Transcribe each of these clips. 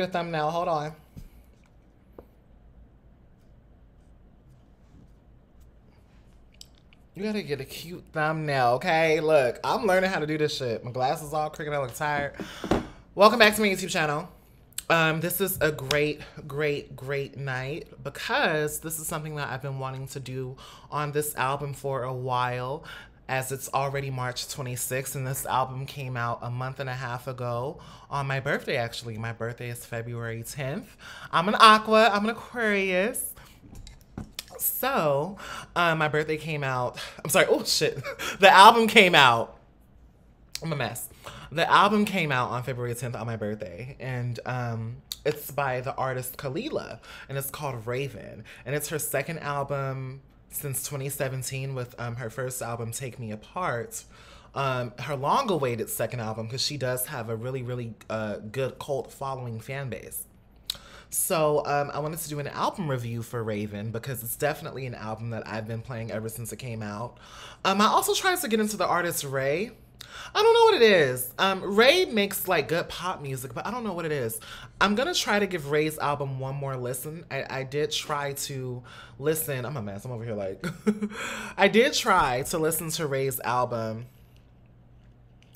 Get a thumbnail. Hold on. You gotta get a cute thumbnail, okay? Look, I'm learning how to do this shit. My glasses all crooked. I look tired. Welcome back to my YouTube channel. Um, this is a great, great, great night because this is something that I've been wanting to do on this album for a while as it's already March 26th and this album came out a month and a half ago on my birthday actually. My birthday is February 10th. I'm an Aqua, I'm an Aquarius. So, um, my birthday came out. I'm sorry. Oh shit. the album came out. I'm a mess. The album came out on February 10th on my birthday, and um, it's by the artist Kelela, and it's called Raven, and it's her second album since 2017 with um, her first album, Take Me Apart. Um, her long-awaited second album because she does have a really, really uh, good cult following fan base. So um, I wanted to do an album review for Raven because it's definitely an album that I've been playing ever since it came out. Um, I also tried to get into the artist Raye. I don't know what it is. Um, Raye makes like good pop music, but I don't know what it is. I'm gonna try to give Raye's album one more listen. I, I did try to listen. I'm a mess. I'm over here like. I did try to listen to Raye's album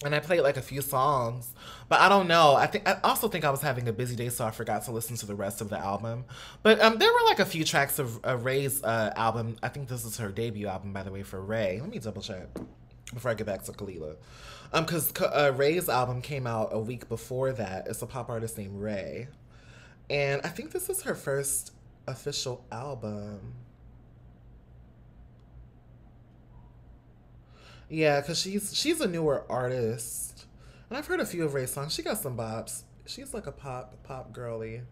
and I played like a few songs, but I don't know. I think I also think I was having a busy day, so I forgot to listen to the rest of the album. But um, there were like a few tracks of uh, Raye's uh, album. I think this is her debut album, by the way, for Raye. Let me double check before I get back to Kelela. um, because uh, Raye's album came out a week before that. It's a pop artist named Raye, and I think this is her first official album. Yeah, because she's she's a newer artist. And I've heard a few of Raye's songs. She got some bops. She's like a pop pop girly.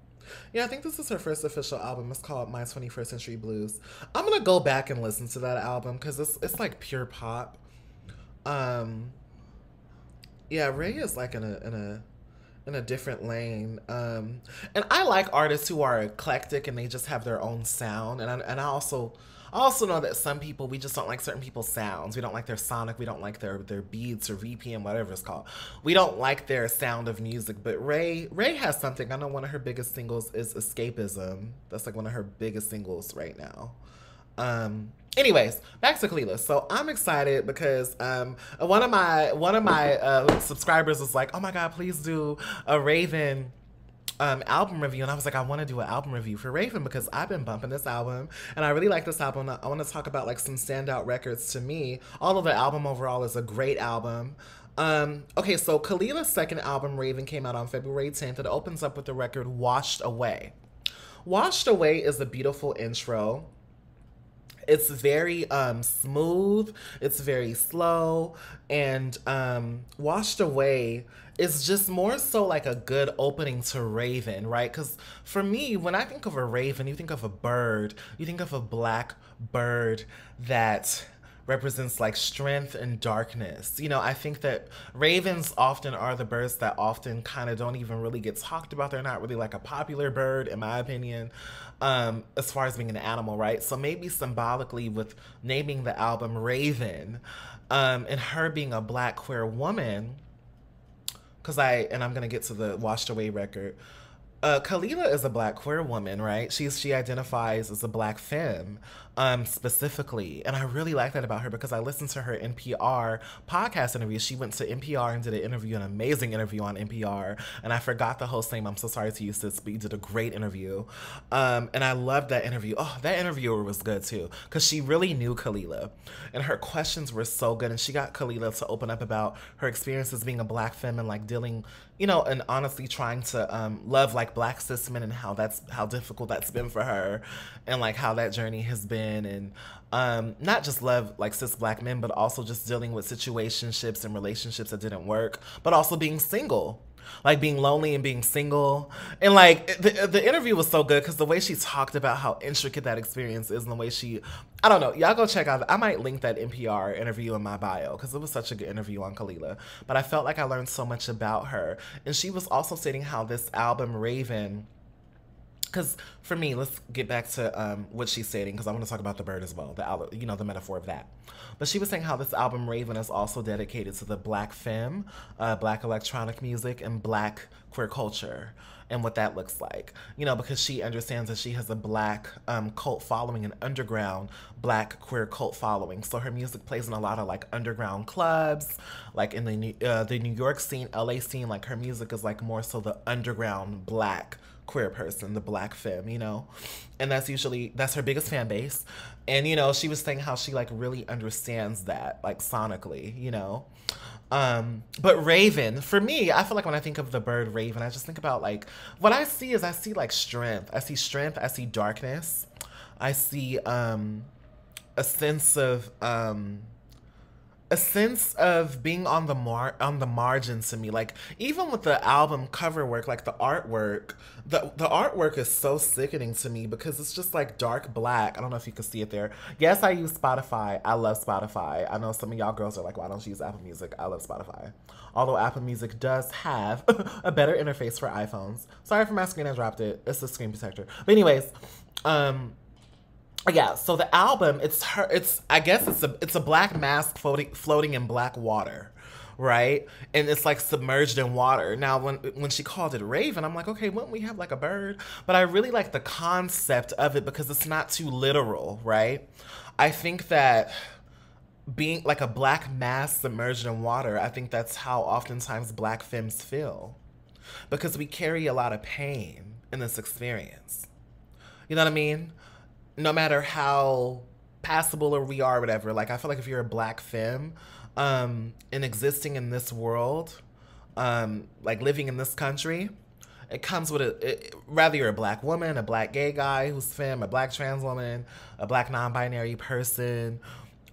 Yeah, I think this is her first official album. It's called My 21st Century Blues. I'm gonna go back and listen to that album because it's it's like pure pop. Um Yeah, Raye is like in a in a in a different lane. Um and I like artists who are eclectic and they just have their own sound. And I and I also I also know that some people we just don't like certain people's sounds. We don't like their sonic. We don't like their their beats or BPM, whatever it's called. We don't like their sound of music. But Raye Raye has something. I know one of her biggest singles is Escapism. That's like one of her biggest singles right now. Um, anyways, back to Kelela. So I'm excited because um, one of my one of my uh, subscribers was like, "Oh my god, please do a Raven." um, album review, and I was like, I want to do an album review for Raven because I've been bumping this album, and I really like this album. I want to talk about like some standout records to me. Although the album overall is a great album. Um, okay, so Kelela's second album, Raven, came out on February 10th. It opens up with the record Washed Away. Washed Away is a beautiful intro. It's very um, smooth, it's very slow, and um, Washed Away is just more so like a good opening to Raven, right? Because for me, when I think of a Raven, you think of a bird, you think of a black bird that represents like strength and darkness. You know, I think that ravens often are the birds that often kind of don't even really get talked about. They're not really like a popular bird, in my opinion, um, as far as being an animal, right? So maybe symbolically with naming the album Raven um, and her being a black queer woman, because I, and I'm going to get to the Washed Away record. Uh, Kelela is a black queer woman, right? She's she identifies as a black femme, um, specifically, and I really like that about her because I listened to her NPR podcast interview. She went to NPR and did an interview, an amazing interview on NPR, and I forgot the host name. I'm so sorry to you, sis, but you did a great interview, um, and I loved that interview. Oh, that interviewer was good too because she really knew Kelela, and her questions were so good, and she got Kelela to open up about her experiences being a black and like dealing, you know, and honestly trying to um, love like black cis men and how that's how difficult that's been for her, and like how that journey has been and um, not just love like cis black men, but also just dealing with situationships and relationships that didn't work, but also being single like being lonely and being single. And like the, the interview was so good because the way she talked about how intricate that experience is and the way she, I don't know, y'all go check out. I might link that NPR interview in my bio because it was such a good interview on Kelela. But I felt like I learned so much about her. And she was also stating how this album, Raven, because for me, let's get back to um, what she's stating because I want to talk about the bird as well, the you know the metaphor of that. But she was saying how this album Raven is also dedicated to the Black femme, uh, Black electronic music, and Black queer culture and what that looks like. You know, because she understands that she has a black um, cult following, an underground black queer cult following. So her music plays in a lot of like underground clubs, like in the uh, the New York scene, LA scene. Like her music is like more so the underground black queer person, the black femme, you know? And that's usually that's her biggest fan base. And you know, she was saying how she like really understands that, like sonically, you know. Um, but Raven, for me, I feel like when I think of the bird Raven, I just think about like what I see is I see like strength. I see strength, I see darkness. I see um a sense of um a sense of being on the mar on the margins to me. Like even with the album cover work, like the artwork, the the artwork is so sickening to me because it's just like dark black. I don't know if you can see it there. Yes, I use Spotify. I love Spotify. I know some of y'all girls are like, why don't you use Apple Music? I love Spotify. Although Apple Music does have a better interface for iPhones. Sorry for my screen, I dropped it. It's a screen protector. But anyways, um, yeah so the album it's her it's i guess it's a it's a black mask floating floating in black water right? And it's like submerged in water. Now when when she called it raven i'm like okay wouldn't we have like a bird? But i really like the concept of it because it's not too literal right? I think that being like a black mask submerged in water i think that's how oftentimes black femmes feel. Because we carry a lot of pain in this experience. You know what i mean no matter how passable or we are, whatever. Like I feel like if you're a black femme, um, and existing in this world, um, like living in this country, it comes with a it, rather you're a black woman, a black gay guy who's femme, a black trans woman, a black non-binary person.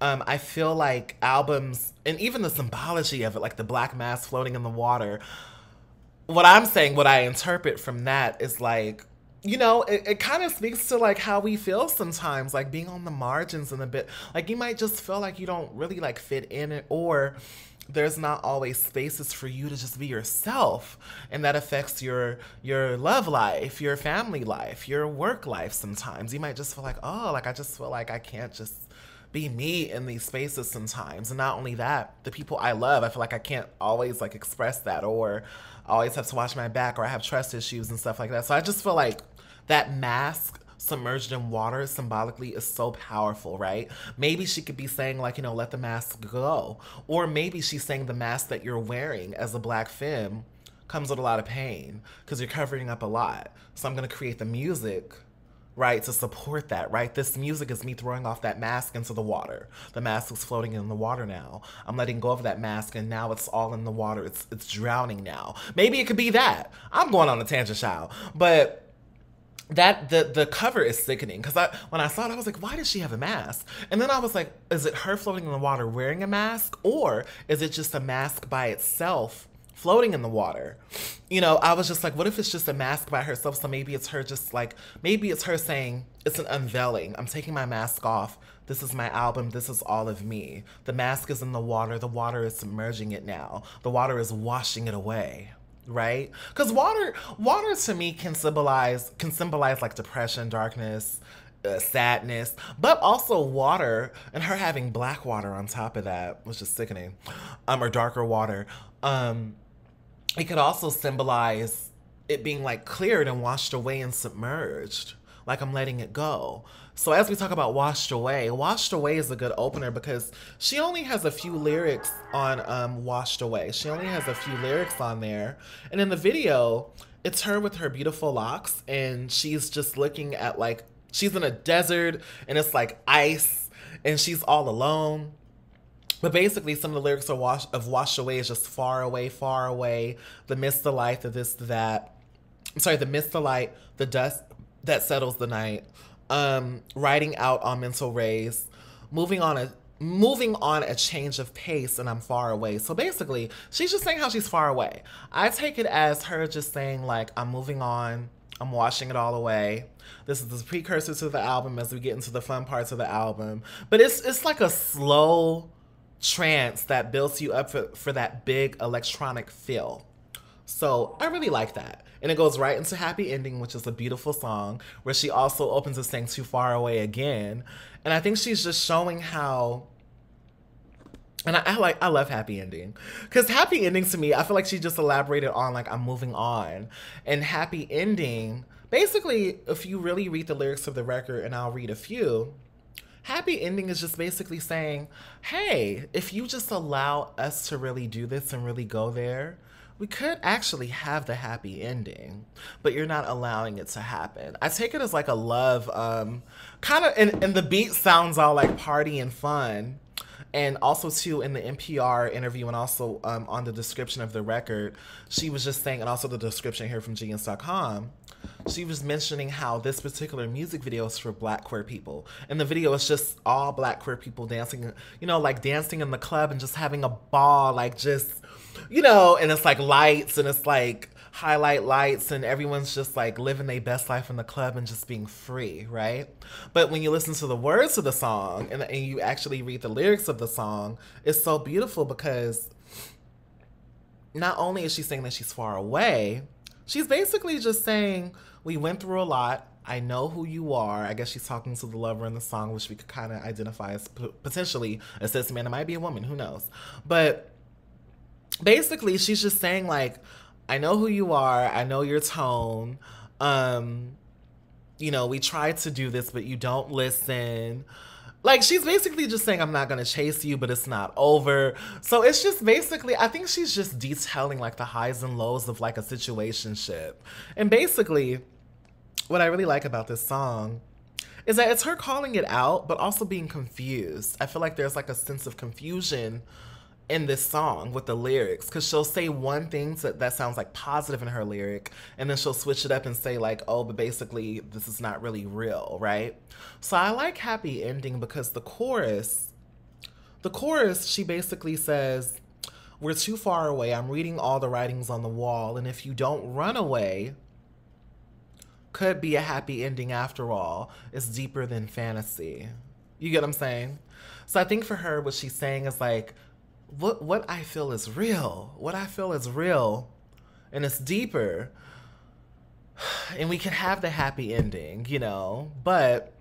Um, I feel like albums and even the symbology of it, like the black mass floating in the water. What I'm saying, what I interpret from that is like you know, it, it kind of speaks to like how we feel sometimes, like being on the margins and a bit like you might just feel like you don't really like fit in it or there's not always spaces for you to just be yourself and that affects your your love life your family life your work life sometimes you might just feel like oh like i just feel like i can't just be me in these spaces sometimes and not only that the people i love i feel like i can't always like express that or always have to watch my back or I have trust issues and stuff like that. So I just feel like that mask submerged in water symbolically is so powerful, right? Maybe she could be saying, like, you know, let the mask go. Or maybe she's saying the mask that you're wearing as a black femme comes with a lot of pain because you're covering up a lot. So I'm going to create the music right, to support that, right? This music is me throwing off that mask into the water. The mask is floating in the water now. I'm letting go of that mask and now it's all in the water. It's it's drowning now. Maybe it could be that. I'm going on a tangent, child. But that the the cover is sickening because I when I saw it I was like why does she have a mask and then I was like is it her floating in the water wearing a mask or is it just a mask by itself floating in the water. You know, I was just like, what if it's just a mask by herself? So maybe it's her just like, maybe it's her saying, it's an unveiling. I'm taking my mask off. This is my album. This is all of me. The mask is in the water. The water is submerging it now. The water is washing it away. Right? Because water, water to me can symbolize, can symbolize like depression, darkness, uh, sadness, but also water and her having black water on top of that, was just sickening, um, or darker water. Um, it could also symbolize it being like cleared and washed away and submerged, like I'm letting it go. So as we talk about Washed Away, Washed Away is a good opener because she only has a few lyrics on um, Washed Away. She only has a few lyrics on there. And in the video, it's her with her beautiful locks and she's just looking at like, she's in a desert and it's like ice and she's all alone but basically, some of the lyrics are wash, of "Wash Away" is just far away, far away. The mist, the light, the this, the that. I'm sorry, the mist, the light, the dust that settles the night. Um, riding out on mental rays, moving on a moving on a change of pace, and I'm far away. So basically, she's just saying how she's far away. I take it as her just saying like I'm moving on. I'm washing it all away. This is the precursor to the album as we get into the fun parts of the album. But it's it's like a slow trance that builds you up for, for that big electronic feel. So I really like that. And it goes right into Happy Ending, which is a beautiful song, where she also opens it saying Too Far Away again. And I think she's just showing how and I, I, like I love happy ending because happy endings to me I feel like she just elaborated on like I'm moving on and happy ending basically if you really read the lyrics of the record and I'll read a few happy ending is just basically saying hey if you just allow us to really do this and really go there we could actually have the happy ending, but you're not allowing it to happen. I take it as like a love, um, kind of, and, and the beat sounds all like party and fun. And also, too, in the NPR interview and also um, on the description of the record, she was just saying, and also the description here from Genius.com, she was mentioning how this particular music video is for black queer people. And the video is just all black queer people dancing, you know, like dancing in the club and just having a ball, like just you know, and it's like lights and it's like highlight lights and everyone's just like living their best life in the club and just being free, right? But when you listen to the words of the song and, and you actually read the lyrics of the song, it's so beautiful because not only is she saying that she's far away, she's basically just saying, We went through a lot. I know who you are. I guess she's talking to the lover in the song, which we could kind of identify as potentially a cis man. It might be a woman, who knows? But basically she's just saying like i know who you are. I know your tone. Um you know we tried to do this but you don't listen. Like she's basically just saying i'm not going to chase you but it's not over. So it's just basically i think she's just detailing like the highs and lows of like a situationship. And basically what i really like about this song is that it's her calling it out but also being confused. I feel like there's like a sense of confusion in this song with the lyrics because she'll say one thing that, that sounds like positive in her lyric and then she'll switch it up and say like oh but basically this is not really real right? So i like happy ending because the chorus the chorus she basically says we're too far away. I'm reading all the writings on the wall and if you don't run away could be a happy ending after all. It's deeper than fantasy. You get what i'm saying? So i think for her what she's saying is like what what I feel is real. What I feel is real, and it's deeper. And we can have the happy ending, you know, but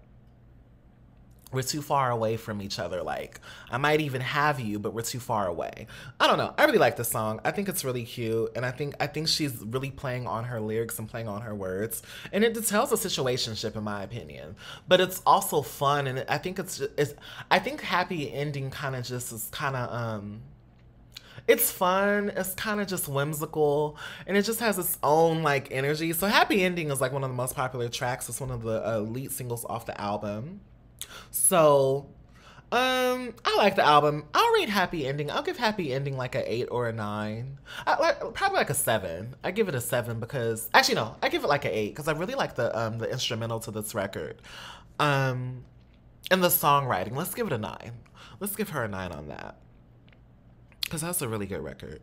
we're too far away from each other. Like, I might even have you, but we're too far away. I don't know. I really like the song. I think it's really cute, and I think I think she's really playing on her lyrics and playing on her words, and it tells a situationship, in my opinion. But it's also fun, and I think it's it's. I think happy ending kind of just is kind of um. It's fun. It's kind of just whimsical, and it just has its own like energy. So, "Happy Ending" is like one of the most popular tracks. It's one of the uh, lead singles off the album. So, um, I like the album. I'll rate Happy Ending. I'll give Happy Ending like a eight or a nine. I, like probably like a seven. I give it a seven because actually no, I give it like an eight because I really like the um the instrumental to this record, um, and the songwriting. Let's give it a nine. Let's give her a nine on that because that's a really good record.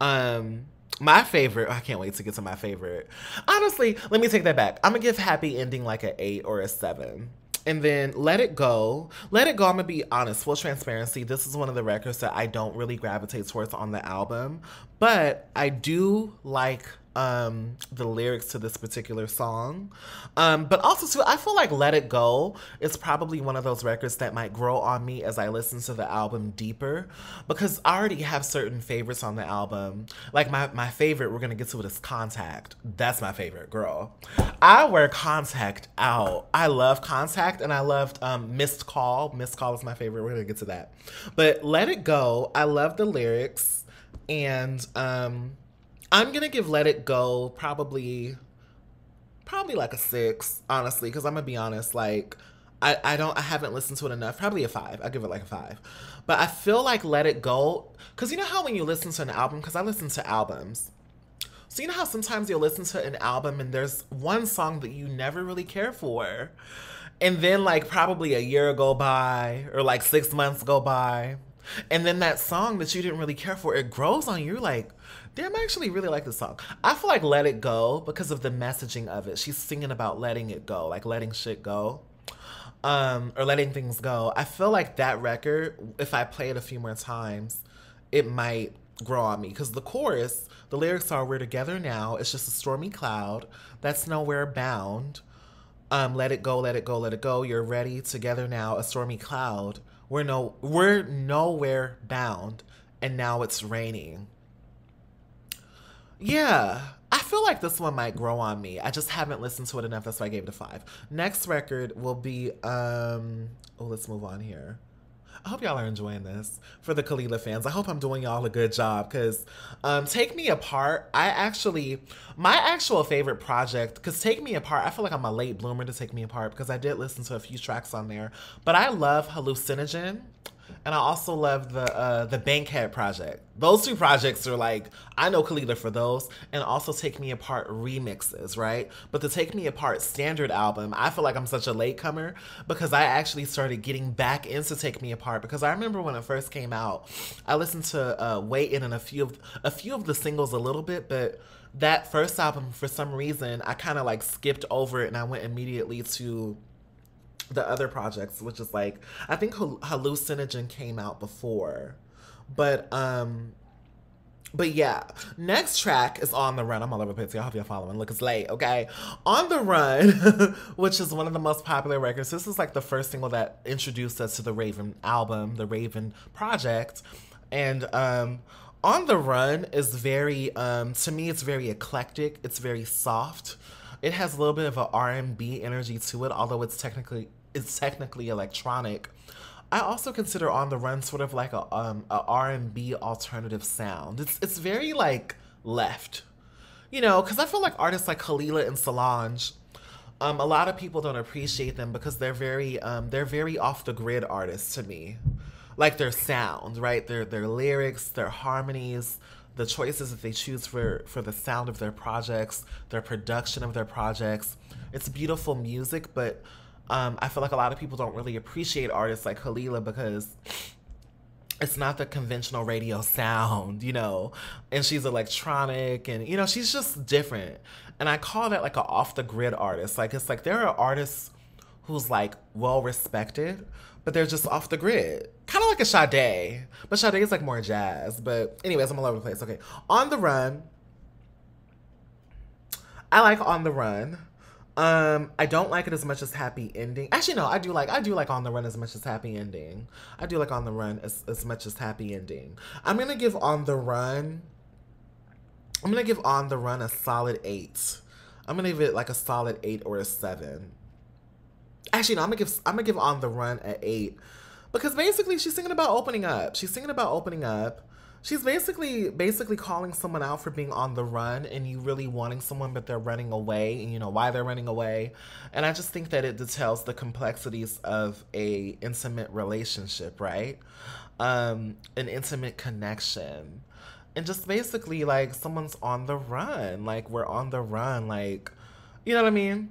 Um, my favorite. I can't wait to get to my favorite. Honestly, let me take that back. I'm gonna give Happy Ending like an eight or a seven. And then Let It Go. Let It Go, I'm gonna be honest, full transparency. This is one of the records that I don't really gravitate towards on the album, but I do like um, the lyrics to this particular song. Um, but also, too, I feel like Let It Go is probably one of those records that might grow on me as I listen to the album deeper because I already have certain favorites on the album. Like, my, my favorite, we're gonna get to it, is Contact. That's my favorite, girl. I wear Contact out. I love Contact and I loved um, Missed Call. Missed Call is my favorite. We're gonna get to that. But Let It Go, I love the lyrics and um I'm gonna give Let It Go probably probably like a six, honestly, because I'm gonna be honest, like I, I don't I haven't listened to it enough. Probably a five. I'll give it like a five. But I feel like Let It Go, because you know how when you listen to an album, because I listen to albums. So you know how sometimes you'll listen to an album and there's one song that you never really care for. And then like probably a year go by or like six months go by. And then that song that you didn't really care for, it grows on you like, damn, I actually really like this song. I feel like Let It Go because of the messaging of it. She's singing about letting it go, like letting shit go. Um, or letting things go. I feel like that record, if I play it a few more times, it might grow on me because the chorus, the lyrics are "We're together now. It's just a stormy cloud that's nowhere bound. Um, let it go, let it go, let it go. You're ready together now. A stormy cloud. We're no, we're nowhere bound, and now it's raining. Yeah, I feel like this one might grow on me. I just haven't listened to it enough. That's why I gave it a five. Next record will be um. Oh, let's move on here. I hope y'all are enjoying this for the Kelela fans. I hope I'm doing y'all a good job because um, Take Me Apart, I actually, my actual favorite project, because Take Me Apart, I feel like I'm a late bloomer to Take Me Apart because I did listen to a few tracks on there, but I love Hallucinogen and I also love the uh, the Bankhead project. Those two projects are like I know Kelela for those, and also Take Me Apart remixes, right? But the Take Me Apart standard album, I feel like I'm such a latecomer because I actually started getting back into Take Me Apart because I remember when it first came out, I listened to uh, Waitin and a few of a few of the singles a little bit, but that first album for some reason I kind of like skipped over it and I went immediately to the other projects, which is like I think hallucinogen came out before, but um, but yeah, next track is On the Run. I'm all over the place. I hope you're following. Look, it's late, okay? On the Run, which is one of the most popular records. This is like the first single that introduced us to the Raven album, the Raven project. And um, On the Run is very, um, to me, it's very eclectic. It's very soft. It has a little bit of an R&B energy to it, although it's technically it's technically electronic. I also consider On the Run sort of like a um a R&B alternative sound. It's it's very like left. You know, cuz I feel like artists like Kelela and Solange um a lot of people don't appreciate them because they're very um they're very off the grid artists to me. Like their sound, right? Their their lyrics, their harmonies, the choices that they choose for for the sound of their projects, their production of their projects. It's beautiful music, but um, I feel like a lot of people don't really appreciate artists like Kelela because it's not the conventional radio sound, you know, and she's electronic and, you know, she's just different. And I call that like an off the grid artist. Like, it's like there are artists who's like well respected, but they're just off the grid. Kind of like a Sade, but Sade is like more jazz. But, anyways, I'm all over the place. Okay. On the Run. I like On the Run. Um, I don't like it as much as Happy Ending. Actually, no, I do like I do like On the Run as much as Happy Ending. I do like On the Run as, as much as Happy Ending. I'm gonna give On the Run. I'm gonna give On the Run a solid eight. I'm gonna give it like a solid eight or a seven. Actually, no, I'm gonna give I'm gonna give On the Run at eight. Because basically she's singing about opening up. She's singing about opening up. She's basically basically calling someone out for being on the run and you really wanting someone but they're running away and you know why they're running away. And i just think that it details the complexities of a intimate relationship right? Um an intimate connection. And just basically like someone's on the run. Like we're on the run. Like you know what i mean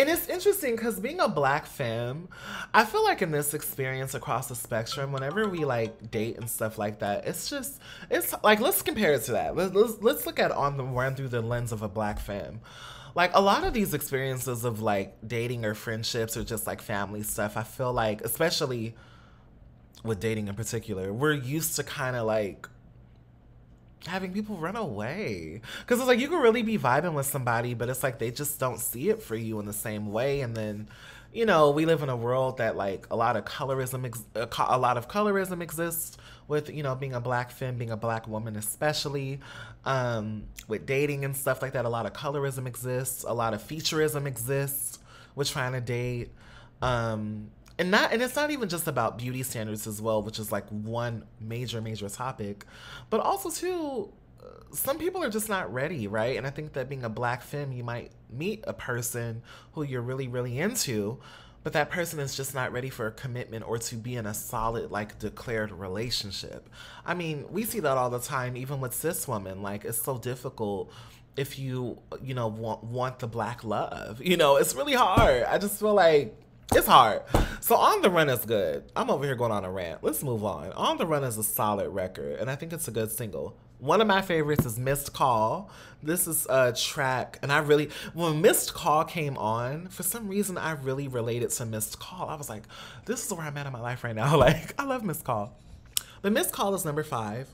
and it's interesting because being a black femme, I feel like in this experience across the spectrum, whenever we like date and stuff like that, it's just it's like let's compare it to that. Let's let's, look at on the run through the lens of a black femme. Like a lot of these experiences of like dating or friendships or just like family stuff, I feel like especially with dating in particular, we're used to kind of like having people run away. Because it's like you can really be vibing with somebody but it's like they just don't see it for you in the same way. And then you know we live in a world that like a lot of colorism ex- a lot of colorism exists with you know being a black femme being a black woman especially um, with dating and stuff like that. A lot of colorism exists. A lot of featureism exists with trying to date. Um, and not and it's not even just about beauty standards as well which is like one major major topic but also too uh, some people are just not ready right? And i think that being a black femme you might meet a person who you're really really into but that person is just not ready for a commitment or to be in a solid like declared relationship. I mean we see that all the time even with cis women like it's so difficult if you you know want want the black love you know? It's really hard. I just feel like it's hard. So On the Run is good. I'm over here going on a rant. Let's move on. On the Run is a solid record, and I think it's a good single. One of my favorites is Missed Call. This is a track, and I really, when Missed Call came on, for some reason, I really related to Missed Call. I was like, this is where I'm at in my life right now. Like, I love Missed Call. But Missed Call is number five.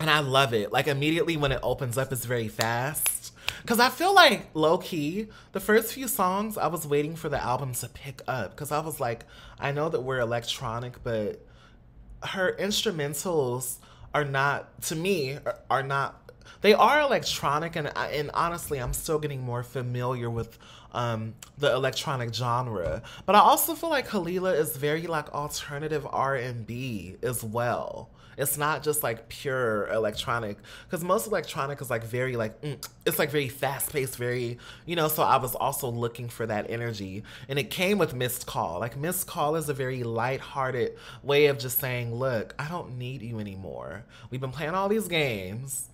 And I love it. Like immediately when it opens up, it's very fast. Cause I feel like low key, the first few songs I was waiting for the album to pick up. Cause I was like, I know that we're electronic, but her instrumentals are not, to me, are not they are electronic and and honestly i'm still getting more familiar with um, the electronic genre but i also feel like Kelela is very like alternative r&b as well it's not just like pure electronic because most electronic is like very like mm, it's like very fast paced, very you know. So I was also looking for that energy, and it came with Missed Call. Like Missed Call is a very light-hearted way of just saying, "Look, I don't need you anymore. We've been playing all these games,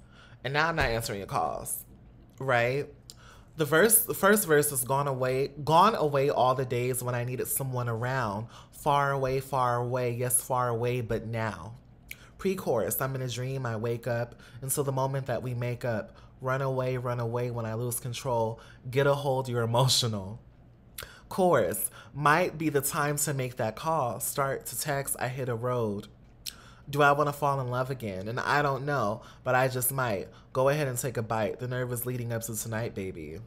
and now I'm not answering your calls, right?" The verse, the first verse is gone away, gone away all the days when I needed someone around, far away, far away, yes, far away, but now. Pre chorus, I'm in a dream, I wake up until the moment that we make up. Run away, run away when I lose control. Get a hold, you're emotional. Chorus, might be the time to make that call. Start to text, I hit a road. Do I want to fall in love again? And I don't know, but I just might. Go ahead and take a bite. The nerve is leading up to tonight, baby.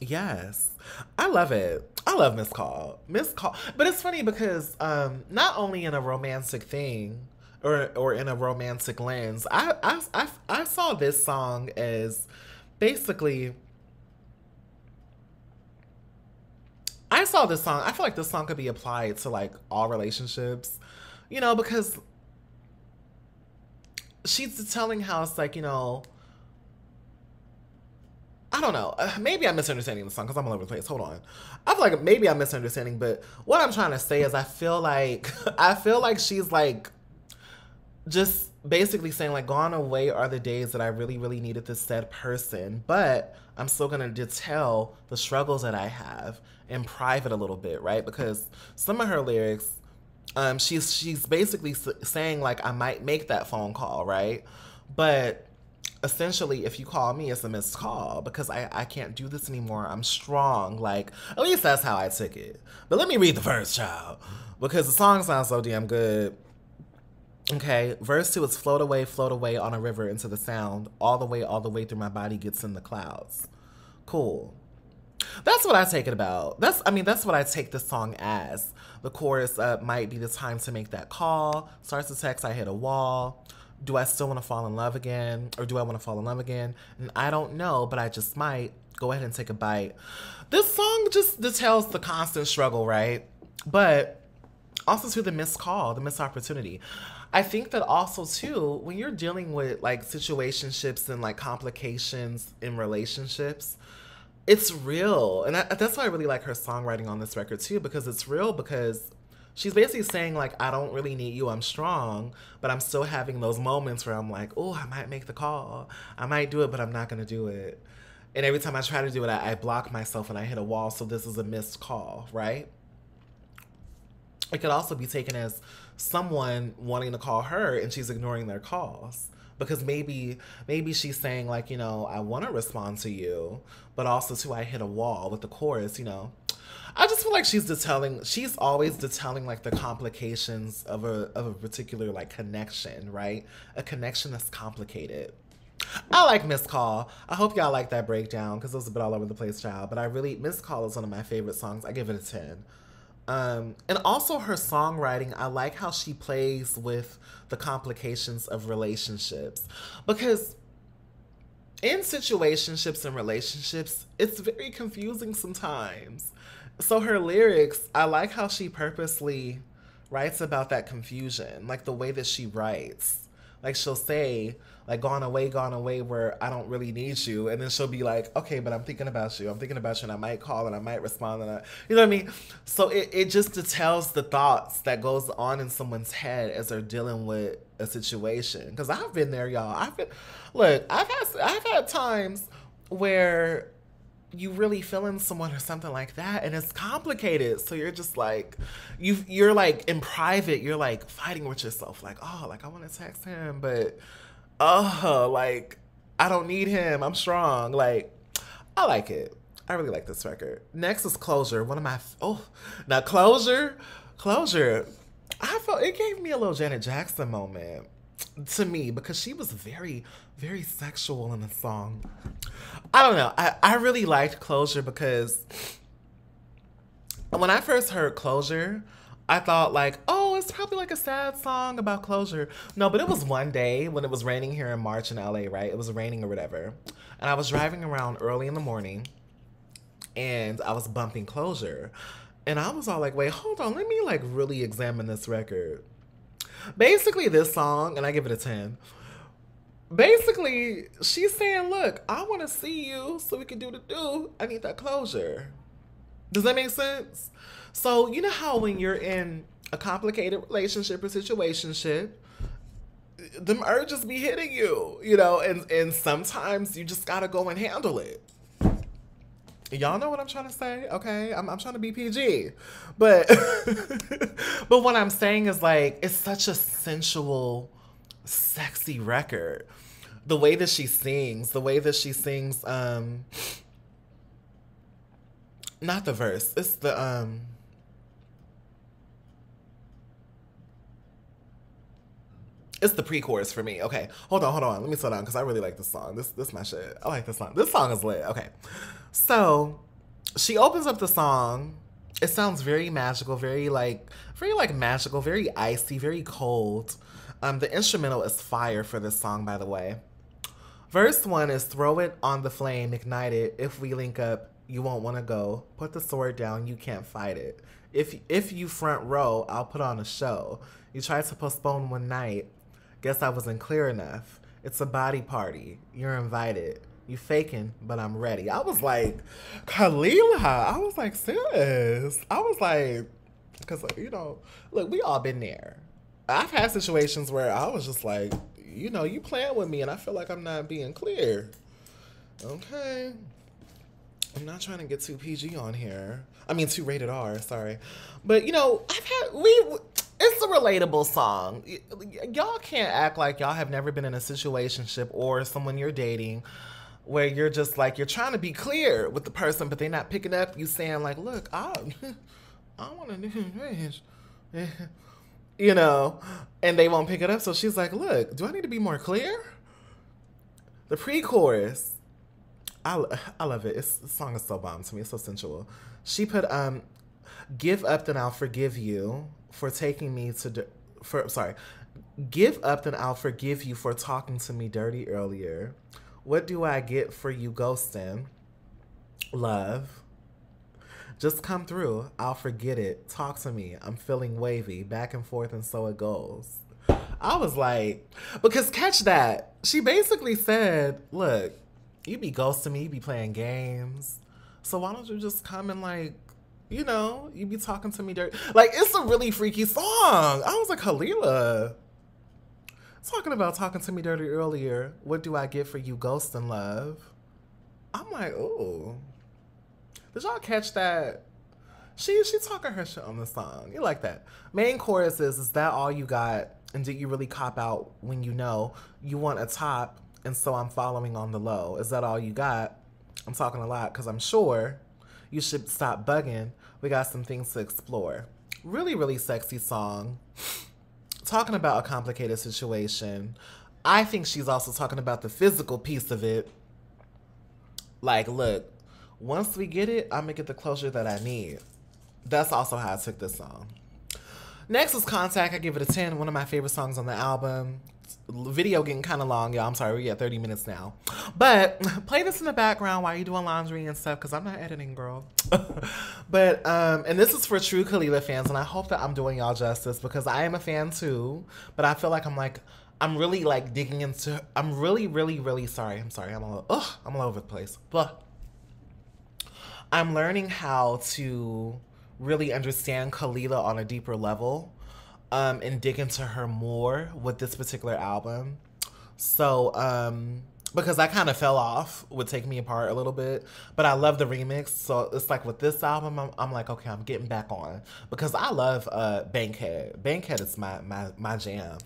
Yes. I love it. I love Missed Call. Missed Call. But it's funny because um not only in a romantic thing or or in a romantic lens, I I I, I saw this song as basically I saw this song. I feel like this song could be applied to like all relationships. You know, because she's telling how it's like, you know, I don't know. Uh, maybe I'm misunderstanding the song because I'm all over the place. Hold on. I feel like maybe I'm misunderstanding, but what I'm trying to say is I feel like I feel like she's like just basically saying like gone away are the days that I really really needed this said person, but I'm still gonna detail the struggles that I have in private a little bit, right? Because some of her lyrics, um, she's she's basically saying like I might make that phone call, right? But essentially if you call me it's a missed call because I, I can't do this anymore. I'm strong. Like at least that's how i took it. But let me read the verse child because the song sounds so damn good. Okay verse two is float away float away on a river into the sound. All the way all the way through my body gets in the clouds. Cool. That's what i take it about. That's i mean that's what i take this song as. The chorus uh, might be the time to make that call. Starts the text i hit a wall do I still want to fall in love again? Or do I want to fall in love again? And I don't know, but I just might. Go ahead and take a bite. This song just details the constant struggle, right? But also to the missed call, the missed opportunity. I think that also too, when you're dealing with like situationships and like complications in relationships, it's real. And that's why I really like her songwriting on this record too, because it's real because she's basically saying like i don't really need you. I'm strong but i'm still having those moments where i'm like oh i might make the call. I might do it but i'm not to do it. And every time i try to do it I, I block myself and i hit a wall so this is a missed call right? It could also be taken as someone wanting to call her and she's ignoring their calls because maybe maybe she's saying like you know i want to respond to you but also too i hit a wall with the chorus you know I just feel like she's detailing. She's always detailing like the complications of a of a particular like connection, right? A connection that's complicated. I like Missed Call. I hope y'all like that breakdown because it was a bit all over the place, child. But I really Missed Call is one of my favorite songs. I give it a ten. Um, and also her songwriting, I like how she plays with the complications of relationships because in situationships and relationships, it's very confusing sometimes. So her lyrics, I like how she purposely writes about that confusion, like the way that she writes. Like she'll say, like gone away, gone away, where I don't really need you, and then she'll be like, okay, but I'm thinking about you. I'm thinking about you, and I might call and I might respond, and I, you know what I mean. So it it just details the thoughts that goes on in someone's head as they're dealing with a situation. Because I've been there, y'all. I've been, look, I've had I've had times where you really feeling someone or something like that and it's complicated. So you're just like you you're like in private you're like fighting with yourself like oh like i want to text him but oh like i don't need him i'm strong. Like i like it. I really like this record. Next is closure one of my oh now closure closure I felt it gave me a little Janet Jackson moment to me because she was very, very sexual in the song. I don't know. I, I really liked Closure because when I first heard Closure, I thought like, oh, it's probably like a sad song about closure. No, but it was one day when it was raining here in March in LA, right? It was raining or whatever. And I was driving around early in the morning and I was bumping closure. And I was all like, wait, hold on, let me like really examine this record. Basically, this song, and I give it a 10. Basically, she's saying, look, I want to see you so we can do the do. I need that closure. Does that make sense? So, you know how when you're in a complicated relationship or situationship, them urges be hitting you, you know, and, and sometimes you just gotta go and handle it. Y'all know what I'm trying to say, okay? I'm, I'm trying to be PG, but but what I'm saying is like it's such a sensual, sexy record. The way that she sings, the way that she sings, um, not the verse, it's the um it's the pre-chorus for me. Okay, hold on, hold on. Let me slow down because I really like this song. This this my shit. I like this song. This song is lit. Okay, so she opens up the song. It sounds very magical, very like very like magical, very icy, very cold. Um, the instrumental is fire for this song, by the way. Verse one is throw it on the flame, ignite it. If we link up, you won't want to go. Put the sword down, you can't fight it. If if you front row, I'll put on a show. You tried to postpone one night, Guess I wasn't clear enough. It's a body party. You're invited. You faking, but I'm ready. I was like, Kelela. I was like, sis. I was like, because, you know, look, we all been there. I've had situations where I was just like, you know, you playing with me and I feel like I'm not being clear. Okay. I'm not trying to get too PG on here. I mean, too rated R, sorry. But, you know, I've had, we, it's a relatable song. Y- y'all can't act like y'all have never been in a situationship or someone you're dating where you're just like you're trying to be clear with the person, but they're not picking up. You saying like, "Look, I, I want to do this," you know, and they won't pick it up. So she's like, "Look, do I need to be more clear?" The pre-chorus, I, I love it. It's, the song is so bomb to me. It's so sensual. She put um, "Give up, then I'll forgive you." for taking me to for sorry give up then i'll forgive you for talking to me dirty earlier what do i get for you ghosting? Love. Just come through. I'll forget it. Talk to me. I'm feeling wavy. Back and forth and so it goes. I was like because catch that. She basically said look you be ghosting me you be playing games. So why don't you just come and like you know, you be talking to me dirty. Like, it's a really freaky song. I was like, Kelela. Talking about talking to me dirty earlier. What do I get for you, ghost and love? I'm like, oh. Did y'all catch that? She she talking her shit on the song. You like that. Main chorus is, is that all you got? And did you really cop out when you know you want a top and so I'm following on the low? Is that all you got? I'm talking a lot because I'm sure you should stop bugging. We got some things to explore. Really, really sexy song. Talking about a complicated situation. I think she's also talking about the physical piece of it. Like, look, once we get it, I'm gonna get the closure that I need. That's also how I took this song. Next is Contact. I give it a 10. One of my favorite songs on the album video getting kind of long, y'all. I'm sorry, we at 30 minutes now. But play this in the background while you're doing laundry and stuff, because I'm not editing, girl. but um, and this is for true Kelela fans, and I hope that I'm doing y'all justice because I am a fan too. But I feel like I'm like I'm really like digging into. I'm really, really, really sorry. I'm sorry. I'm all. Ugh, I'm all over the place. But I'm learning how to really understand Kelela on a deeper level um, and dig into her more with this particular album. So, um, because I kind of fell off would take me apart a little bit, but I love the remix. So it's like with this album, I'm, I'm like, okay, I'm getting back on because I love uh, Bankhead. Bankhead is my my my jam.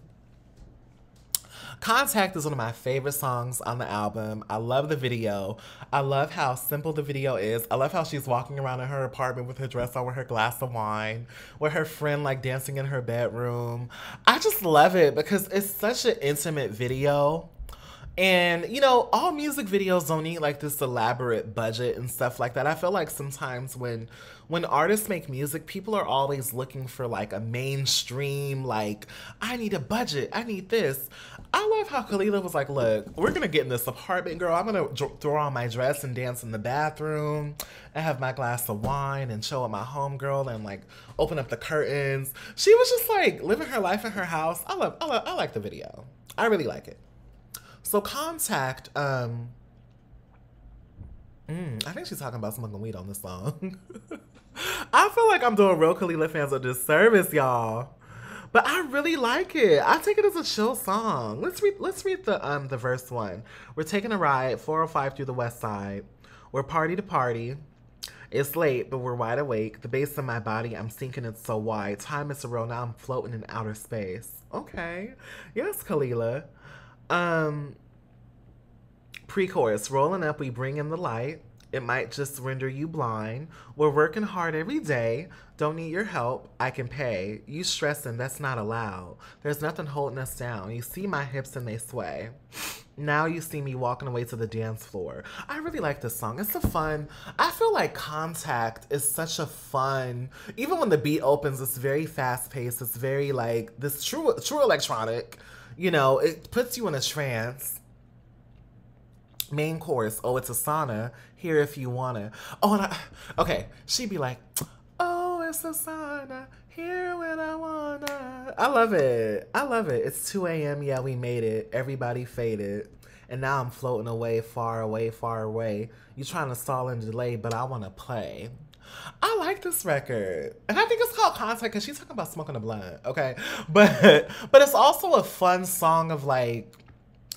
Contact is one of my favorite songs on the album. I love the video. I love how simple the video is. I love how she's walking around in her apartment with her dress on with her glass of wine, with her friend like dancing in her bedroom. I just love it because it's such an intimate video. And you know, all music videos don't need like this elaborate budget and stuff like that. I feel like sometimes when when artists make music, people are always looking for like a mainstream, like, I need a budget, I need this. I love how Kelela was like, look, we're gonna get in this apartment, girl. I'm gonna throw on my dress and dance in the bathroom and have my glass of wine and show up my homegirl and like open up the curtains. She was just like living her life in her house. I love, I love, I like the video. I really like it. So Contact, um, mm, I think she's talking about smoking weed on this song. I feel like I'm doing real Kelela fans a disservice, y'all. But I really like it. I take it as a chill song. Let's read let's read the um the verse one. We're taking a ride, 405 through the west side. We're party to party. It's late, but we're wide awake. The base of my body, I'm sinking it so wide. Time is surreal, now I'm floating in outer space. Okay. Yes, Kelela. Um pre-chorus, rolling up, we bring in the light. It might just render you blind. We're working hard every day. Don't need your help. I can pay. You stressing, that's not allowed. There's nothing holding us down. You see my hips and they sway. Now you see me walking away to the dance floor. I really like this song. It's a fun. I feel like Contact is such a fun. Even when the beat opens, it's very fast paced. It's very like this true true electronic. You know, it puts you in a trance main course. Oh, it's a sauna. Here if you wanna. Oh, and I, okay. She'd be like, oh, it's a sauna. Here when I wanna. I love it. I love it. It's 2 a.m. Yeah, we made it. Everybody faded. And now I'm floating away, far away, far away. You're trying to stall and delay, but I wanna play. I like this record, and I think it's called Contact because she's talking about smoking a blunt. Okay, but but it's also a fun song of like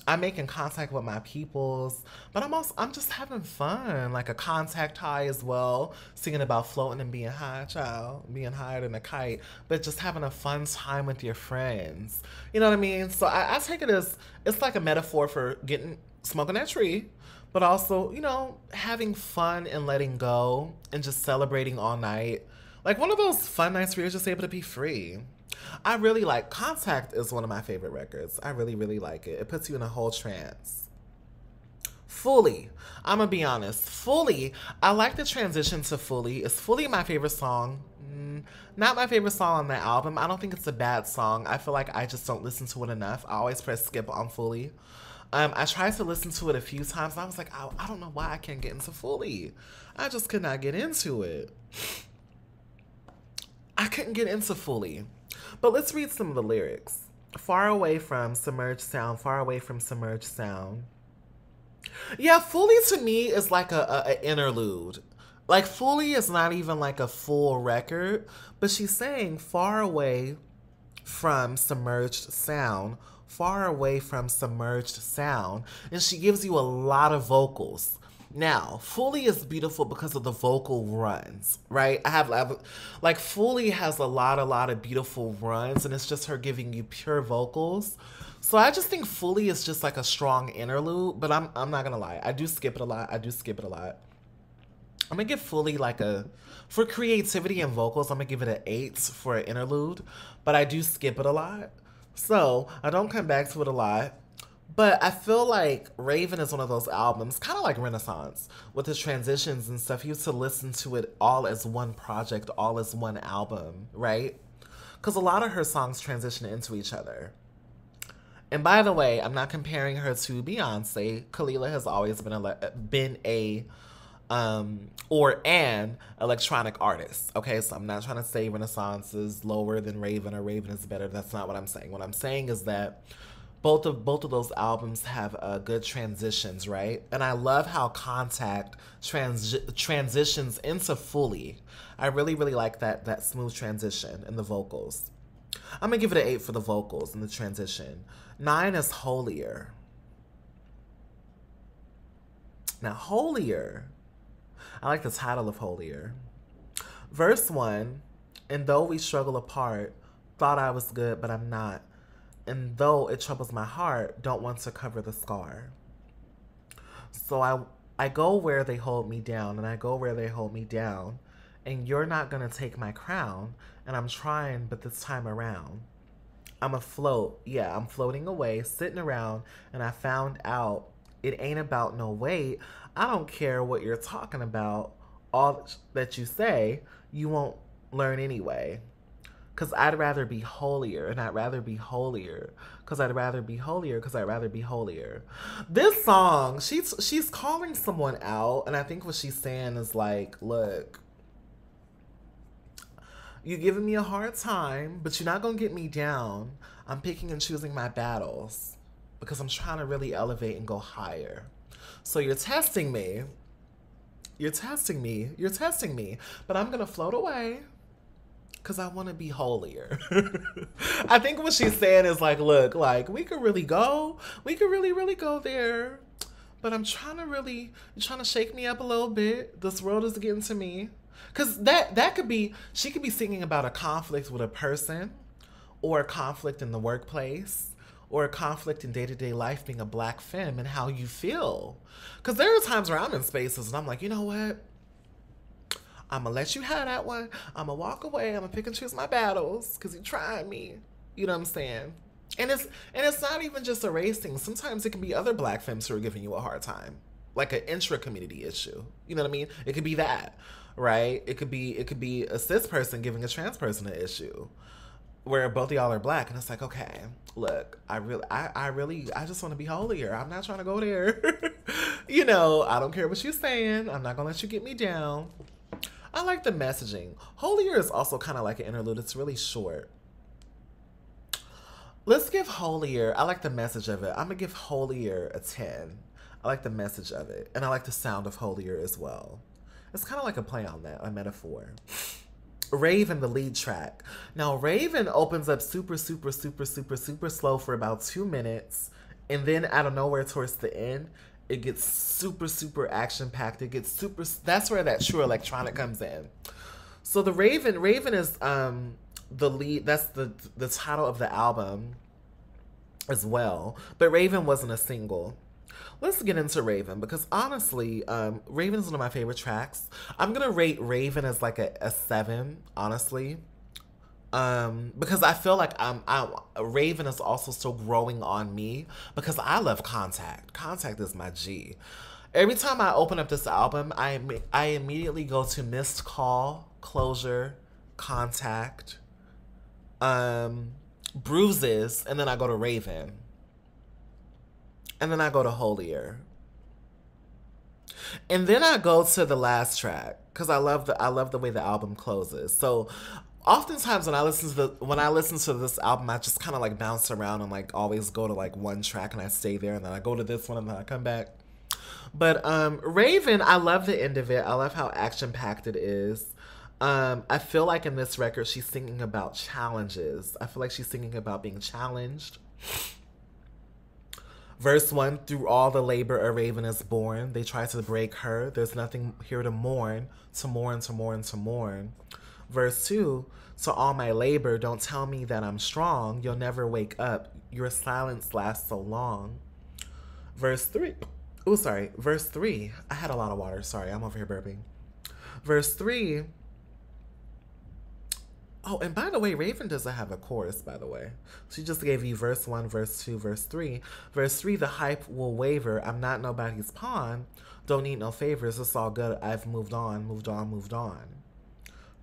I'm making contact with my peoples, but I'm also I'm just having fun, like a contact high as well, singing about floating and being high, child, being higher than a kite, but just having a fun time with your friends. You know what I mean? So I, I take it as it's like a metaphor for getting smoking that tree, but also you know having fun and letting go and just celebrating all night. Like one of those fun nights where you're just able to be free. I really like Contact is one of my favorite records. I really, really like it. It puts you in a whole trance. Fooley, I'm gonna be honest. Fooley, I like the transition to Fooley. It's Fully my favorite song. Mm, not my favorite song on the album. I don't think it's a bad song. I feel like I just don't listen to it enough. I always press skip on Fooley. Um, I tried to listen to it a few times and I was like, I, I don't know why I can't get into Fooley. I just could not get into it. I couldn't get into Fooley. But let's read some of the lyrics. Far away from submerged sound, far away from submerged sound. Yeah, Fooley to me is like a, a, a interlude. Like Fooley is not even like a full record, but she's saying far away from submerged sound, far away from submerged sound, and she gives you a lot of vocals. Now, Fooley is beautiful because of the vocal runs, right? I have, like Fooley has a lot, a lot of beautiful runs, and it's just her giving you pure vocals. So I just think Fooley is just like a strong interlude, but I'm I'm not gonna lie, I do skip it a lot. I do skip it a lot. I'm gonna give Fooley like a for creativity and vocals. I'm gonna give it an eight for an interlude, but I do skip it a lot. So I don't come back to it a lot. But I feel like Raven is one of those albums, kind of like Renaissance, with his transitions and stuff. You used to listen to it all as one project, all as one album, right? Because a lot of her songs transition into each other. And by the way, I'm not comparing her to Beyonce. Kelela has always been a been a um or an electronic artist. Okay, so I'm not trying to say Renaissance is lower than Raven or Raven is better. That's not what I'm saying. What I'm saying is that both of both of those albums have uh, good transitions, right? And I love how Contact trans- transitions into Fooley. I really really like that that smooth transition in the vocals. I'm gonna give it an eight for the vocals and the transition. Nine is Holier. Now Holier, I like the title of Holier. Verse one, and though we struggle apart, thought I was good, but I'm not and though it troubles my heart, don't want to cover the scar. So I I go where they hold me down, and I go where they hold me down, and you're not gonna take my crown, and I'm trying, but this time around. I'm afloat. Yeah, I'm floating away, sitting around, and I found out it ain't about no weight. I don't care what you're talking about. All that you say, you won't learn anyway. Cause I'd rather be holier, and I'd rather be holier. Cause I'd rather be holier. Cause I'd rather be holier. This song, she's she's calling someone out, and I think what she's saying is like, look, you're giving me a hard time, but you're not gonna get me down. I'm picking and choosing my battles because I'm trying to really elevate and go higher. So you're testing me. You're testing me. You're testing me. But I'm gonna float away because I want to be holier. I think what she's saying is like, look, like we could really go, we could really, really go there, but I'm trying to really, you're trying to shake me up a little bit. This world is getting to me, because that that could be, she could be singing about a conflict with a person, or a conflict in the workplace, or a conflict in day to day life being a black femme and how you feel. Because there are times where I'm in spaces and I'm like, you know what? I'm gonna let you have that one. I'm gonna walk away. I'm gonna pick and choose my battles because you tried me. You know what I'm saying? And it's and it's not even just a race thing. Sometimes it can be other black femmes who are giving you a hard time, like an intra community issue. You know what I mean? It could be that, right? It could be it could be a cis person giving a trans person an issue, where both of y'all are black, and it's like, okay, look, I really, I, I really, I just want to be holier. I'm not trying to go there. you know, I don't care what you're saying. I'm not gonna let you get me down. I like the messaging. Holier is also kind of like an interlude. It's really short. Let's give Holier, I like the message of it. I'm to give Holier a 10. I like the message of it. And I like the sound of Holier as well. It's kind of like a play on that, a metaphor. Raven, the lead track. Now, Raven opens up super, super, super, super, super slow for about two minutes. And then out of nowhere towards the end, it gets super super action packed it gets super that's where that true electronic comes in so the raven raven is um the lead that's the the title of the album as well but raven wasn't a single let's get into raven because honestly um raven is one of my favorite tracks. I'm gonna rate raven as like a, a seven honestly. Um because i feel like i'm i'm raven is also still growing on me because i love contact. Contact is my g. Every time i open up this album i i immediately go to missed call closure contact um bruises and then i go to raven and then i go to holier and then i go to the last track because i love the i love the way the album closes so oftentimes when I listen to the when I listen to this album, I just kind of like bounce around and like always go to like one track and I stay there, and then I go to this one and then I come back. But um, Raven, I love the end of it. I love how action packed it is. Um, I feel like in this record, she's singing about challenges. I feel like she's singing about being challenged. Verse 1 Through all the labor a raven is born, they try to break her. There's nothing here to mourn, to mourn, to mourn, to mourn. Verse 2 So all my labor, don't tell me that I'm strong. You'll never wake up. Your silence lasts so long. Verse 3 Oh, sorry. Verse 3 I had a lot of water. Sorry, I'm over here burping. Verse 3 Oh, and by the way, Raven doesn't have a chorus, by the way. She just gave you verse 1, verse 2, verse 3. Verse 3, the hype will waver. I'm not nobody's pawn. Don't need no favors. It's all good. I've moved on, moved on, moved on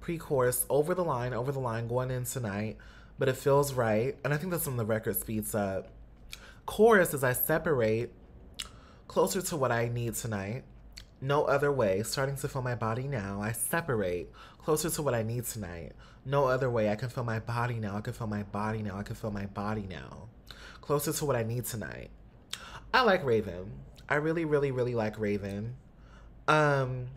pre-chorus over the line, over the line, going in tonight, but it feels right. And I think that's when the record speeds up. Chorus as I separate closer to what I need tonight. No other way, starting to feel my body now. I separate closer to what I need tonight. No other way. I can feel my body now. I can feel my body now. I can feel my body now. Closer to what I need tonight. I like Raven. I really, really, really like Raven. Um,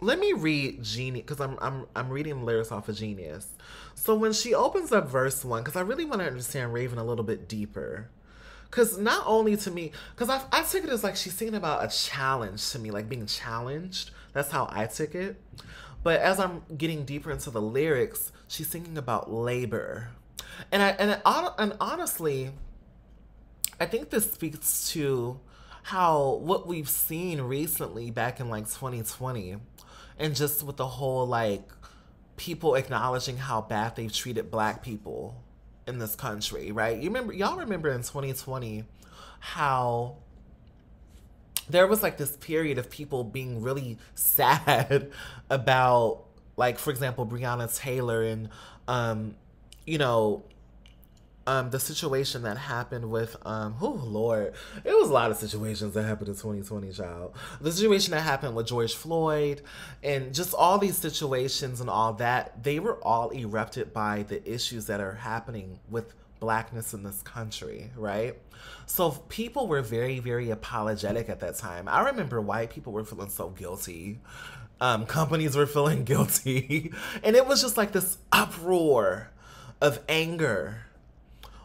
let me read Genius because I'm I'm I'm reading lyrics off of Genius. So when she opens up verse one, because I really want to understand Raven a little bit deeper. Because not only to me, because I, I took it as like she's singing about a challenge to me, like being challenged. That's how I took it. But as I'm getting deeper into the lyrics, she's singing about labor. And I and and honestly, I think this speaks to how what we've seen recently back in like 2020 and just with the whole like people acknowledging how bad they've treated black people in this country, right? You remember y'all remember in 2020 how there was like this period of people being really sad about like for example Breonna Taylor and um you know um the situation that happened with um oh lord. It was a lot of situations that happened in 2020 child. The situation that happened with george floyd and just all these situations and all that they were all erupted by the issues that are happening with blackness in this country right? So people were very very apologetic at that time. I remember white people were feeling so guilty. Um, companies were feeling guilty. And it was just like this uproar of anger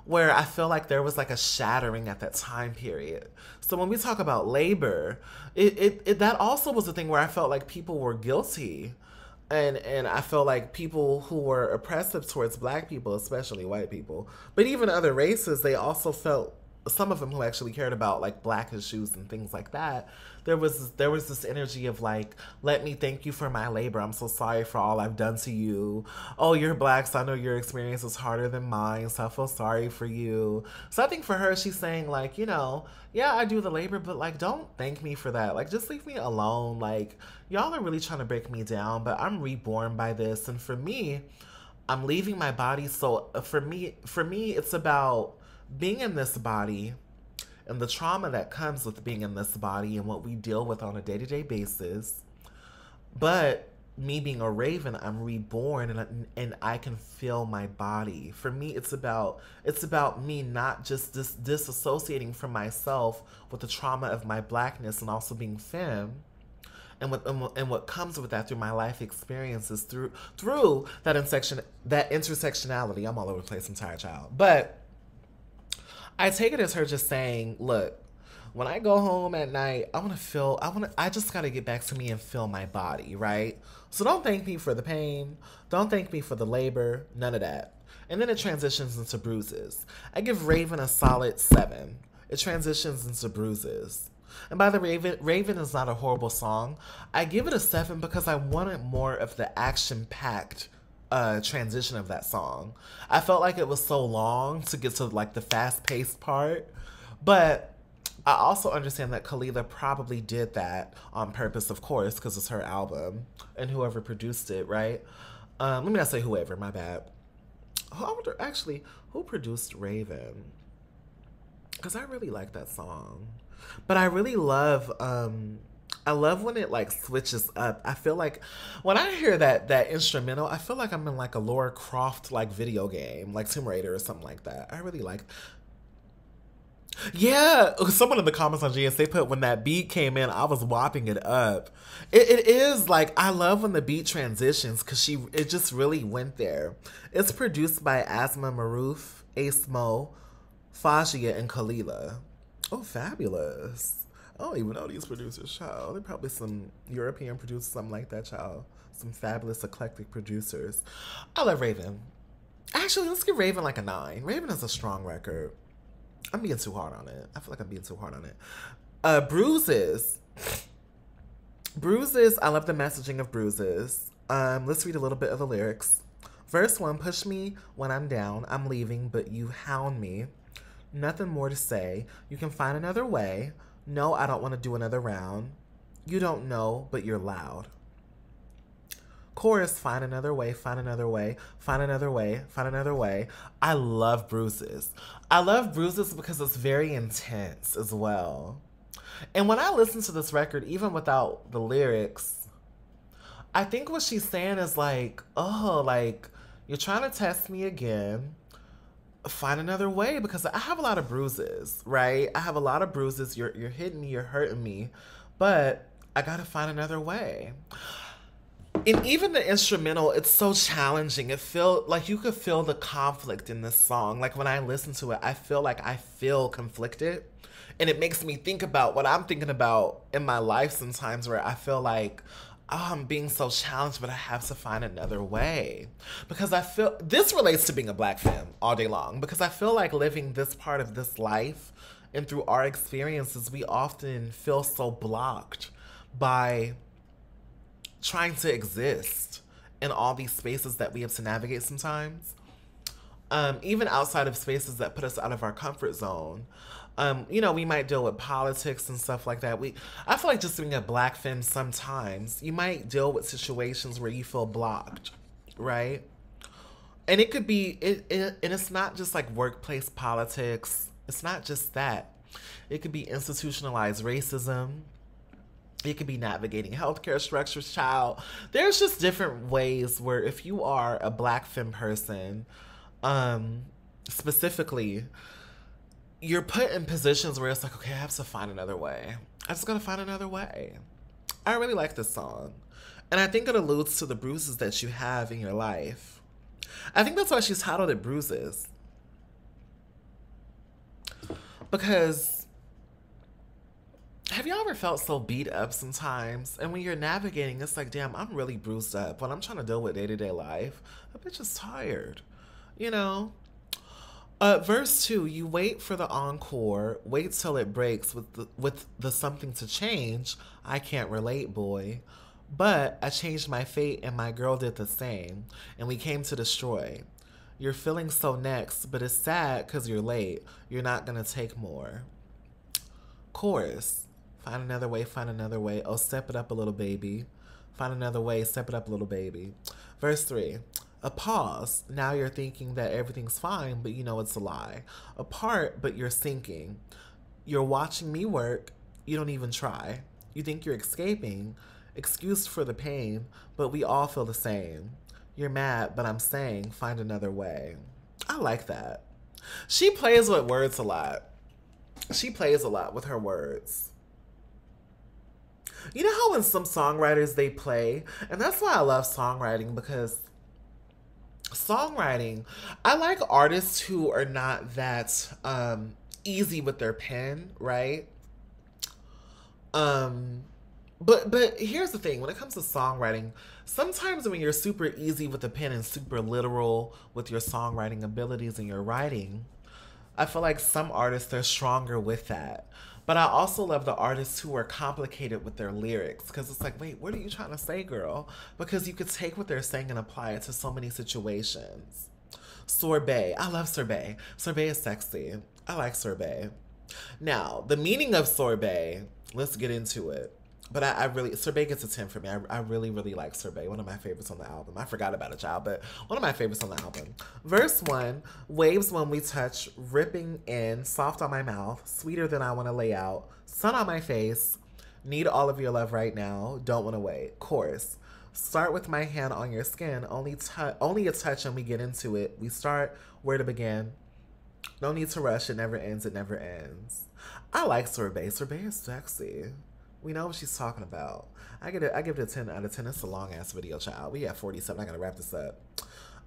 where I feel like there was like a shattering at that time period. So when we talk about labor, it, it, it that also was a thing where I felt like people were guilty. And and I felt like people who were oppressive towards black people, especially white people, but even other races, they also felt some of them who actually cared about like black issues and things like that there was there was this energy of like let me thank you for my labor. I'm so sorry for all i've done to you. Oh you're black so i know your experience is harder than mine so i feel sorry for you. So i think for her she's saying like you know yeah i do the labor but like don't thank me for that. Like just leave me alone. Like y'all are really trying to break me down but i'm reborn by this. And for me i'm leaving my body. So uh, for me for me it's about being in this body and the trauma that comes with being in this body and what we deal with on a day to day basis. But me being a raven, I'm reborn and, and I can feel my body. For me, it's about it's about me not just dis- disassociating from myself with the trauma of my blackness and also being femme. And what, and what comes with that through my life experiences through through that intersection that intersectionality. I'm all over the place. I'm tired, child. But I take it as her just saying, look, when I go home at night, I want to feel, I want to, I just got to get back to me and feel my body, right? So don't thank me for the pain. Don't thank me for the labor. None of that. And then it transitions into bruises. I give Raven a solid seven. It transitions into bruises. And by the Raven, Raven is not a horrible song. I give it a seven because I wanted more of the action packed uh, transition of that song. I felt like it was so long to get to like the fast paced part, but I also understand that Kelela probably did that on purpose, of course, because it's her album and whoever produced it, right? Um, let me not say whoever, my bad. Actually who produced Raven, because I really like that song, but I really love um, I love when it like switches up. I feel like when I hear that that instrumental, I feel like I'm in like a Laura Croft like video game, like Tomb Raider or something like that. I really like. Yeah, uh, someone in the comments on GS they put when that beat came in, I was whopping it up. It, it is like I love when the beat transitions because she it just really went there. It's produced by Asma Maroof, Ace Mo, Fajia, and Kelela. Oh, fabulous. I don't even know these producers, child. They're probably some European producers, something like that, child. Some fabulous, eclectic producers. I love Raven. Actually, let's give Raven like a nine. Raven is a strong record. I'm being too hard on it. I feel like I'm being too hard on it. Uh, Bruises. Bruises, I love the messaging of Bruises. Um, let's read a little bit of the lyrics. Verse one, push me when I'm down. I'm leaving, but you hound me. Nothing more to say. You can find another way. No, I don't want to do another round. You don't know, but you're loud. Chorus, find another way, find another way, find another way, find another way. I love bruises. I love bruises because it's very intense as well. And when I listen to this record, even without the lyrics, I think what she's saying is like, oh, like, you're trying to test me again find another way because I have a lot of bruises, right? I have a lot of bruises. You're you're hitting me, you're hurting me, but I gotta find another way. And even the instrumental, it's so challenging. It feel like you could feel the conflict in this song. Like when I listen to it, I feel like I feel conflicted. And it makes me think about what I'm thinking about in my life sometimes where I feel like oh, I'm being so challenged, but I have to find another way. Because I feel this relates to being a black femme all day long. Because I feel like living this part of this life and through our experiences, we often feel so blocked by trying to exist in all these spaces that we have to navigate sometimes. Um, even outside of spaces that put us out of our comfort zone. Um, you know, we might deal with politics and stuff like that. We, I feel like just being a black femme, sometimes you might deal with situations where you feel blocked, right? And it could be, it, it and it's not just like workplace politics. It's not just that. It could be institutionalized racism. It could be navigating healthcare structures, child. There's just different ways where if you are a black femme person, um, specifically, you're put in positions where it's like, okay, I have to find another way. I'm just gotta find another way. I really like this song. And I think it alludes to the bruises that you have in your life. I think that's why she's titled it Bruises. Because have y'all ever felt so beat up sometimes? And when you're navigating, it's like, damn, I'm really bruised up. When I'm trying to deal with day to day life, a bitch is tired. You know? Uh, verse two, you wait for the encore, wait till it breaks with the, with the something to change. I can't relate, boy. But I changed my fate and my girl did the same, and we came to destroy. You're feeling so next, but it's sad because you're late. You're not gonna take more. Chorus, find another way, find another way. Oh, step it up a little, baby. Find another way, step it up a little, baby. Verse three, a pause. Now you're thinking that everything's fine, but you know it's a lie. Apart, but you're sinking. You're watching me work. You don't even try. You think you're escaping, excused for the pain, but we all feel the same. You're mad, but I'm saying find another way. I like that. She plays with words a lot. She plays a lot with her words. You know how in some songwriters they play, and that's why I love songwriting because songwriting, I like artists who are not that um, easy with their pen, right? Um, but but here's the thing: when it comes to songwriting, sometimes when you're super easy with the pen and super literal with your songwriting abilities and your writing, I feel like some artists are stronger with that. But I also love the artists who are complicated with their lyrics because it's like, wait, what are you trying to say, girl? Because you could take what they're saying and apply it to so many situations. Sorbet. I love sorbet. Sorbet is sexy. I like sorbet. Now, the meaning of sorbet, let's get into it. But I, I, really Sorbet gets a 10 for me. I, I really, really like Sorbet. One of my favorites on the album. I forgot about a child, but one of my favorites on the album. Verse one, waves when we touch, ripping in, soft on my mouth, sweeter than I want to lay out, sun on my face, need all of your love right now, don't want to wait. Chorus. Start with my hand on your skin. Only touch, only a touch, and we get into it. We start where to begin. No need to rush. It never ends. It never ends. I like sorbet. Sorbet is sexy. We know what she's talking about. I get it. I give it a ten out of ten. It's a long ass video, child. We have forty seven. I gotta wrap this up.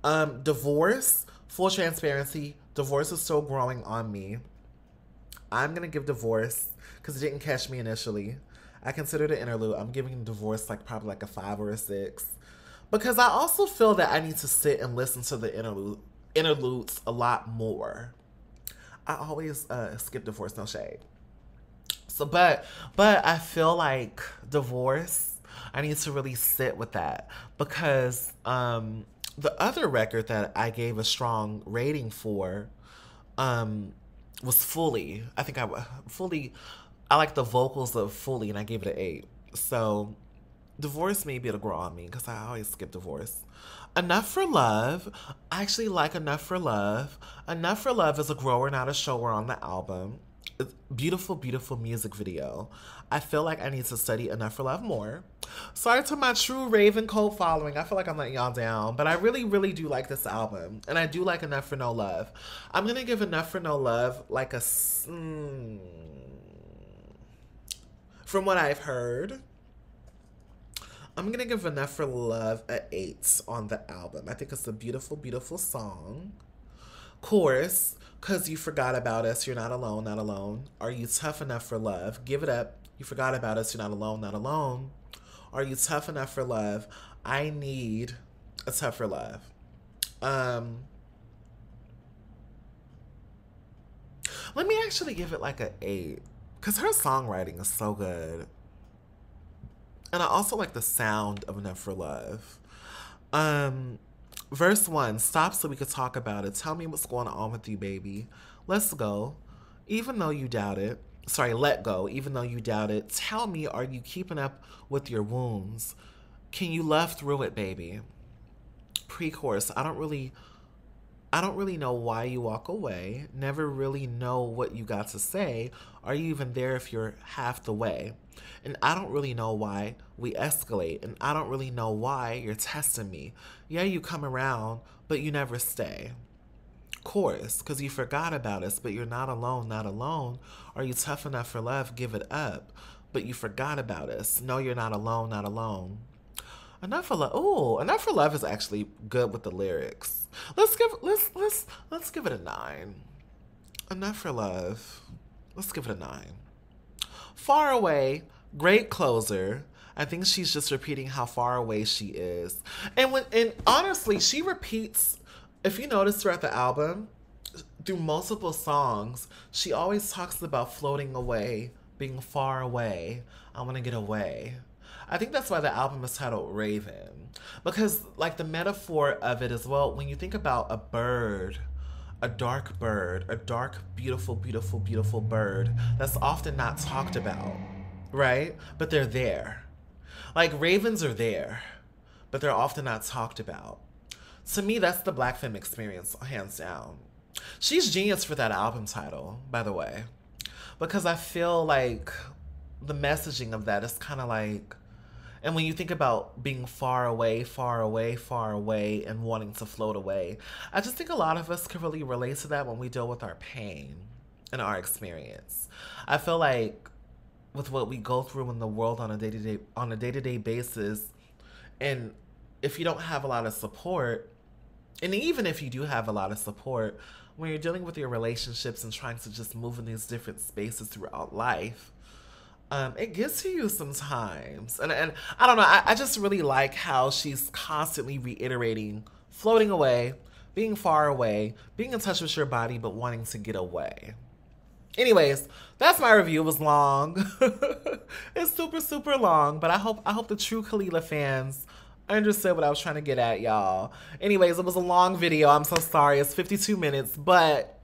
Um, divorce. Full transparency. Divorce is still growing on me. I'm gonna give divorce because it didn't catch me initially. I considered the interlude. I'm giving divorce like probably like a five or a six because I also feel that I need to sit and listen to the interlude interludes a lot more. I always uh, skip divorce, no shade. So, but, but I feel like divorce, I need to really sit with that because um, the other record that I gave a strong rating for um, was Fooley. I think I fully, I like the vocals of Fooley and I gave it an eight. So, divorce maybe it'll grow on me because I always skip divorce. Enough for Love. I actually like Enough for Love. Enough for Love is a grower, not a shower on the album beautiful, beautiful music video. I feel like I need to study Enough for Love more. Sorry to my true Raven cult following. I feel like I'm letting y'all down, but I really, really do like this album, and I do like Enough for No Love. I'm gonna give Enough for No Love like a. Mm, from what I've heard, I'm gonna give Enough for Love a eight on the album. I think it's a beautiful, beautiful song. Chorus Cause you forgot about us, you're not alone, not alone. Are you tough enough for love? Give it up. You forgot about us, you're not alone, not alone. Are you tough enough for love? I need a tougher love. Um, let me actually give it like a eight because her songwriting is so good. And I also like the sound of Enough for Love. Um, verse one, stop so we could talk about it. Tell me what's going on with you, baby. Let's go. Even though you doubt it, sorry, let go, even though you doubt it. Tell me, are you keeping up with your wounds? Can you love through it, baby? Pre-chorus, I don't really I don't really know why you walk away. Never really know what you got to say. Are you even there if you're half the way? And I don't really know why we escalate. And I don't really know why you're testing me. Yeah, you come around, but you never stay. Chorus, because you forgot about us, but you're not alone, not alone. Are you tough enough for love? Give it up. But you forgot about us. No, you're not alone, not alone. Enough for love. Oh, enough for love is actually good with the lyrics. Let's give let's let's let's give it a nine. Enough for love. Let's give it a nine. Far away, great closer. I think she's just repeating how far away she is. And when and honestly, she repeats if you notice throughout the album, through multiple songs, she always talks about floating away, being far away. I want to get away. I think that's why the album is titled Raven. Because, like, the metaphor of it as well, when you think about a bird, a dark bird, a dark, beautiful, beautiful, beautiful bird that's often not talked about, right? But they're there. Like, ravens are there, but they're often not talked about. To me, that's the Black Femme experience, hands down. She's genius for that album title, by the way, because I feel like the messaging of that is kind of like and when you think about being far away, far away, far away, and wanting to float away, I just think a lot of us can really relate to that when we deal with our pain and our experience. I feel like with what we go through in the world on a day to day on a day to day basis, and if you don't have a lot of support, and even if you do have a lot of support, when you're dealing with your relationships and trying to just move in these different spaces throughout life, um, it gets to you sometimes. And, and I don't know, I, I just really like how she's constantly reiterating floating away, being far away, being in touch with your body, but wanting to get away. Anyways, that's my review. It was long. it's super, super long, but I hope I hope the true Kelela fans understood what I was trying to get at, y'all. Anyways, it was a long video. I'm so sorry. It's 52 minutes, but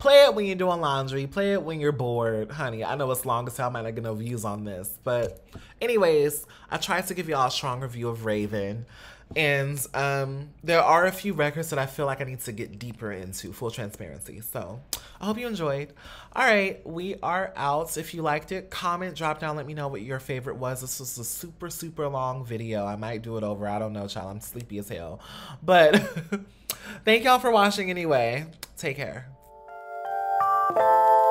Play it when you're doing laundry. Play it when you're bored, honey. I know it's long as hell. I might not get no views on this. But anyways, I tried to give y'all a strong review of Raven. And um, there are a few records that I feel like I need to get deeper into, full transparency. So I hope you enjoyed. All right, we are out. If you liked it, comment, drop down, let me know what your favorite was. This was a super, super long video. I might do it over. I don't know, child. I'm sleepy as hell. But thank y'all for watching anyway. Take care. Música